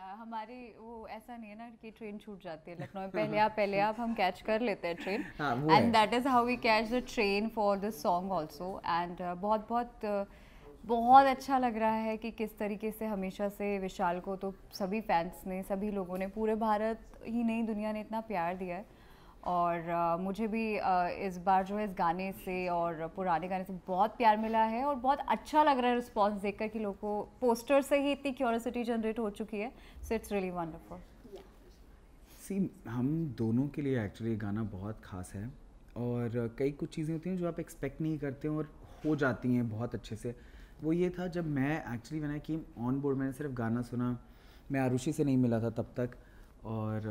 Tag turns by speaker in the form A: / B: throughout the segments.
A: हमारी वो ऐसा नहीं है ना कि ट्रेन छूट जाती है लखनऊ में। पहले आप पहले आप हम कैच कर लेते हैं train and that is how we catch the train for this song also and बहुत बहुत uh, बहुत अच्छा लग रहा है कि किस तरीके से हमेशा से विशाल को तो सभी फैंस ने सभी लोगों ने पूरे भारत ही नहीं दुनिया ने इतना प्यार दिया है। और uh, मुझे भी uh, इस बार जो है इस गाने से और पुराने गाने से बहुत प्यार मिला है और बहुत अच्छा लग रहा है रिस्पॉन्स देखकर कि लोगों को पोस्टर से ही इतनी क्यूरसिटी जनरेट हो चुकी है। So it's really wonderful
B: see हम दोनों के लिए एक्चुअली गाना बहुत खास है और कई कुछ चीज़ें होती हैं जो आप एक्सपेक्ट नहीं करते और हो जाती हैं बहुत अच्छे से। वो ये था जब मैं एक्चुअली मैंने कि ऑन बोर्ड मैंने सिर्फ़ गाना सुना मैं आरुषि से नहीं मिला था तब तक और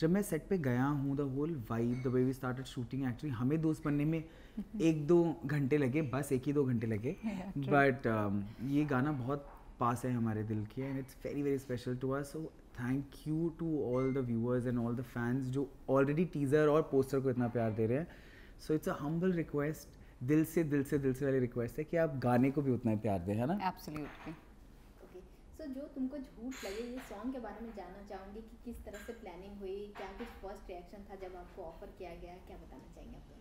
B: जब मैं सेट पे गया हूँ the whole vibe the way we started shooting actually हमें दोस्त बनने में एक दो घंटे लगे बस एक ही दो घंटे लगे। बट um, ये गाना बहुत पास है हमारे दिल के and it's very very special to us so thank you to all the viewers and all the fans जो ऑलरेडी टीज़र और पोस्टर को इतना प्यार दे रहे हैं। So it's a humble request दिल से दिल से दिल से वाली रिक्वेस्ट है कि आप गाने को भी उतना ही प्यार दें है ना?
A: एब्सोल्युटली
C: जो तुमको झूठ लगे ये सॉन्ग के बारे में जानना चाहूँगी कि किस तरह से प्लानिंग हुई क्या कुछ फ़र्स्ट रिएक्शन था जब आपको ऑफ़र किया गया क्या बताना चाहेंगे आप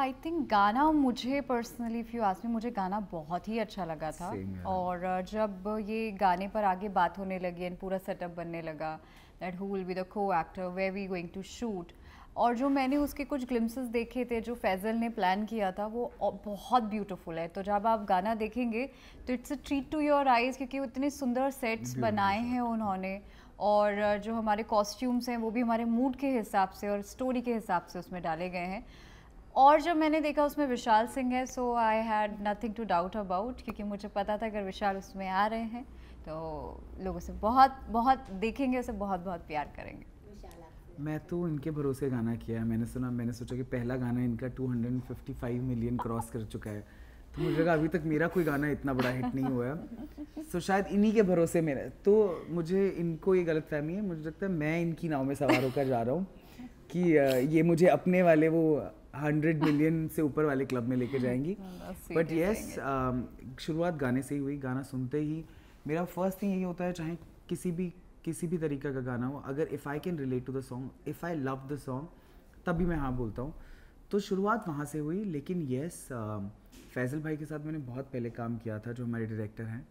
A: आई uh, थिंक गाना मुझे personally if you ask me मुझे गाना बहुत ही अच्छा लगा था। और जब ये गाने पर आगे बात होने लगी एंड पूरा सेटअप बनने लगा that who will be the co-actor way we going to shoot और जो मैंने उसके कुछ ग्लिम्सेस देखे थे जो फैज़ल ने प्लान किया था वो बहुत ब्यूटीफुल है। तो जब आप गाना देखेंगे तो it's a treat to your eyes क्योंकि इतने सुंदर सेट्स बनाए हैं उन्होंने। और जो हमारे कॉस्ट्यूम्स हैं वो भी हमारे मूड के हिसाब से और स्टोरी के हिसाब से उसमें डाले गए हैं। और जब मैंने देखा उसमें विशाल सिंह है so I had nothing to doubt about क्योंकि मुझे पता था अगर विशाल उसमें आ रहे हैं तो लोग उसे बहुत बहुत देखेंगे उसे बहुत बहुत प्यार करेंगे।
B: मैं तो इनके भरोसे गाना किया है। मैंने सुना मैंने सोचा कि पहला गाना इनका 255 मिलियन क्रॉस कर चुका है। तो मुझे लगा अभी तक मेरा कोई गाना इतना बड़ा हिट नहीं हुआ है। तो शायद इन्हीं के भरोसे मेरे तो मुझे इनको ये गलत फहमी है। मुझे लगता है मैं इनकी नाव में सवार होकर जा रहा हूँ कि ये मुझे अपने वाले वो हंड्रेड मिलियन से ऊपर वाले क्लब में लेके जाएँगी। बट येस शुरुआत गाने से ही हुई गाना सुनते ही। मेरा फ़र्स्ट थिंग यही होता है चाहे किसी भी किसी भी तरीका का गाना हो अगर if I can relate to the song if I love the song तब भी मैं हाँ बोलता हूँ। तो शुरुआत वहाँ से हुई लेकिन येस फैज़ल भाई के साथ मैंने बहुत पहले काम किया था जो हमारे डायरेक्टर हैं।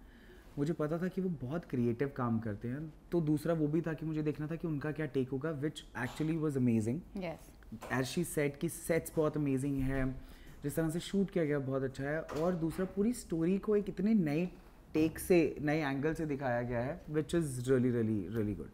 B: मुझे पता था कि वो बहुत क्रिएटिव काम करते हैं। तो दूसरा वो भी था कि मुझे देखना था कि उनका क्या टेक होगा which actually was amazing as she set की सेट्स बहुत अमेजिंग है जिस तरह से शूट किया गया बहुत अच्छा है। और दूसरा पूरी स्टोरी को एक इतने नई टेक से नए एंगल से दिखाया गया है which is really really really good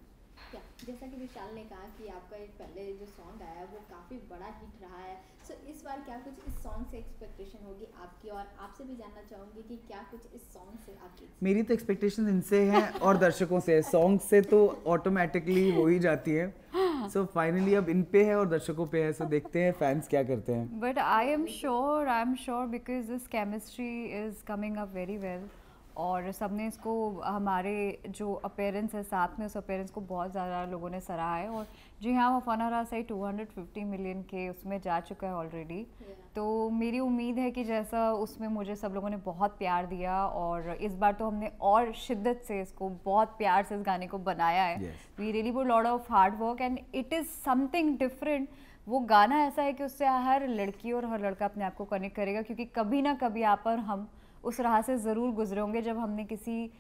C: जैसा कि विशाल ने कहा कि आपका एक पहले जो सॉन्ग आया वो काफ़ी बड़ा हिट रहा है। सो so, इस बार क्या कुछ इस सॉन्ग से एक्सपेक्टेशन होगी आपकी? और आपसे भी जानना चाहूँगी कि क्या कुछ इस सॉन्ग से आपकी
B: मेरी तो एक्सपेक्टेशन इनसे हैं और दर्शकों से सॉन्ग से तो ऑटोमेटिकली हो ही जाती है। सो so, फाइनली अब इन पे है और दर्शकों पे है। सो so, देखते हैं फैंस क्या करते हैं।
A: But I am sure I am sure because this chemistry is coming up very well और सबने इसको हमारे जो अपेरेंस है साथ में उस अपेरेंस को बहुत ज़्यादा लोगों ने सराहा है। और जी हाँ वो फनारा सही 250 मिलियन के उसमें जा चुका है ऑलरेडी तो मेरी उम्मीद है कि जैसा उसमें मुझे सब लोगों ने बहुत प्यार दिया और इस बार तो हमने और शिद्दत से इसको बहुत प्यार से इस गाने को बनाया है। वी रियली वो lot of hard work and it is something different वो गाना ऐसा है कि उससे हर लड़की और हर लड़का अपने आप को कनेक्ट करेगा क्योंकि कभी ना कभी आप और हम उस राह से ज़रूर गुजरे होंगे जब हमने किसी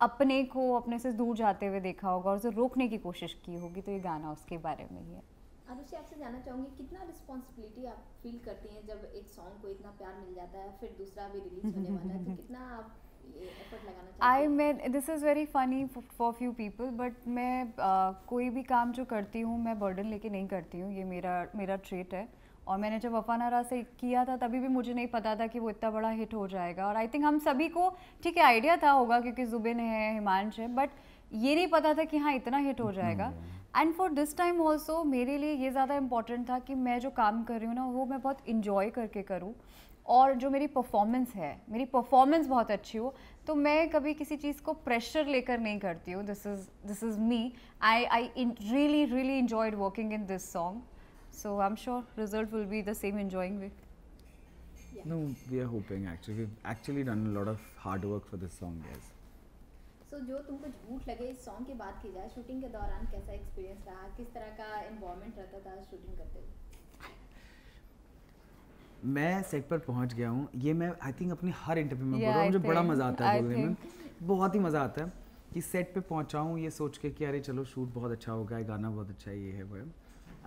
A: अपने को अपने से दूर जाते हुए देखा होगा और उसे रोकने की कोशिश की होगी। तो ये गाना उसके बारे में ही है।
C: अनुषि आपसे जानना चाहूँगी कितना रिस्पॉन्सिबिलिटी आप फील करती हैं जब एक सॉन्ग को इतना प्यार मिल जाता है फिर दूसरा भी रिलीज़ होने वाला है? तो कितना आप
A: आई मैं this is very funny for few people but मैं uh, कोई भी काम जो करती हूँ मैं बर्डन लेके नहीं करती हूँ। ये मेरा मेरा ट्रेट है। और मैंने जब वफानारा से किया था तभी भी मुझे नहीं पता था कि वो इतना बड़ा हिट हो जाएगा। और आई थिंक हम सभी को ठीक है आइडिया था होगा क्योंकि जुबिन है हिमांश है बट ये नहीं पता था कि हाँ इतना हिट हो जाएगा। And for this time also मेरे लिए ये ज़्यादा इंपॉर्टेंट था कि मैं जो काम कर रही हूँ ना वो मैं बहुत इन्जॉय करके करूँ। और जो मेरी परफॉर्मेंस है मेरी परफॉर्मेंस बहुत अच्छी हो तो मैं कभी किसी चीज़ को प्रेशर लेकर नहीं करती हूँ। This is this is me I I really really enjoyed working in this song So I'm sure result will be the same enjoying way.
B: Yeah. No, we are hoping actually. We've actually done a lot of hard work for this song, guys.
C: So जो तुमको झूठ लगे इस song की बात की जाए shooting के दौरान कैसा एक्सपीरियंस रहा किस तरह का इन्वॉल्वमेंट रहता था शूटिंग करते हुए
B: मैं सेट पर पहुँच गया हूँ ये मैं आई थिंक अपनी हर इंटरव्यू में बोल रहा हूँ मुझे बड़ा मज़ा आता है बोलने में बहुत ही मज़ा आता है कि सेट पे पहुँचा हूँ ये सोच के कि अरे चलो शूट बहुत अच्छा हो गया है गाना बहुत अच्छा ये है वो है